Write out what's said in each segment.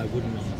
Why wouldn't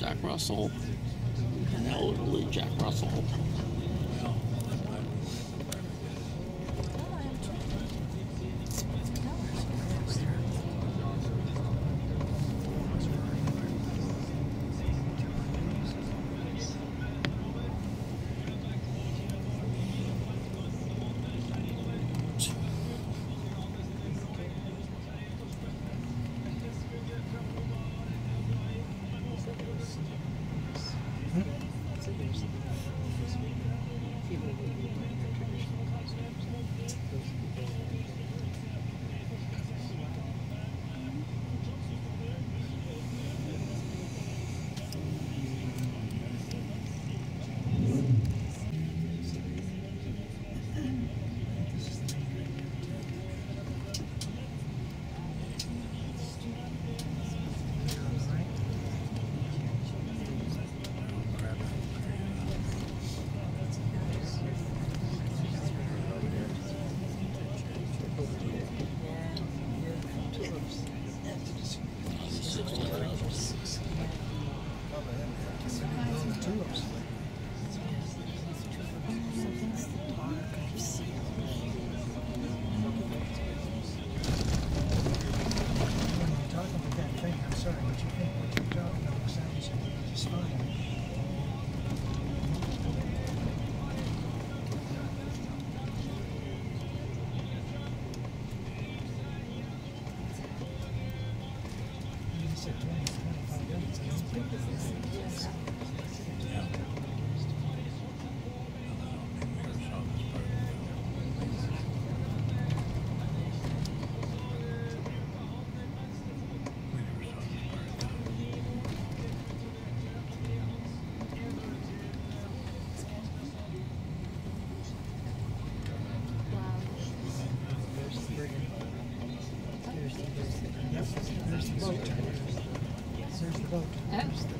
Jack Russell, and elderly Jack Russell. people who are traditional customs. vote.